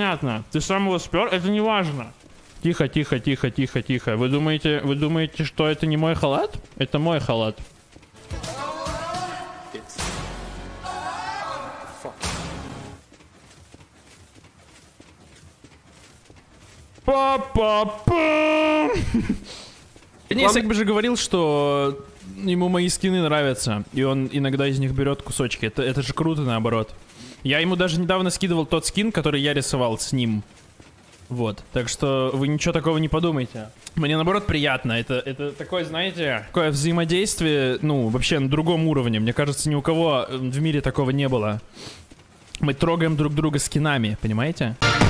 Понятно. Ты сам его спер, это не важно. Тихо, тихо, тихо, тихо, тихо. Вы думаете, вы думаете, что это не мой халат? Это мой халат. Па-па-па! Денис как бы же говорил, что ему мои скины нравятся, и он иногда из них берет кусочки. Это, это же круто, наоборот. Я ему даже недавно скидывал тот скин, который я рисовал с ним. Вот, так что вы ничего такого не подумайте. Мне наоборот приятно. Это, это такое, знаете, такое взаимодействие, ну, вообще на другом уровне. Мне кажется, ни у кого в мире такого не было. Мы трогаем друг друга скинами, понимаете? Понимаете?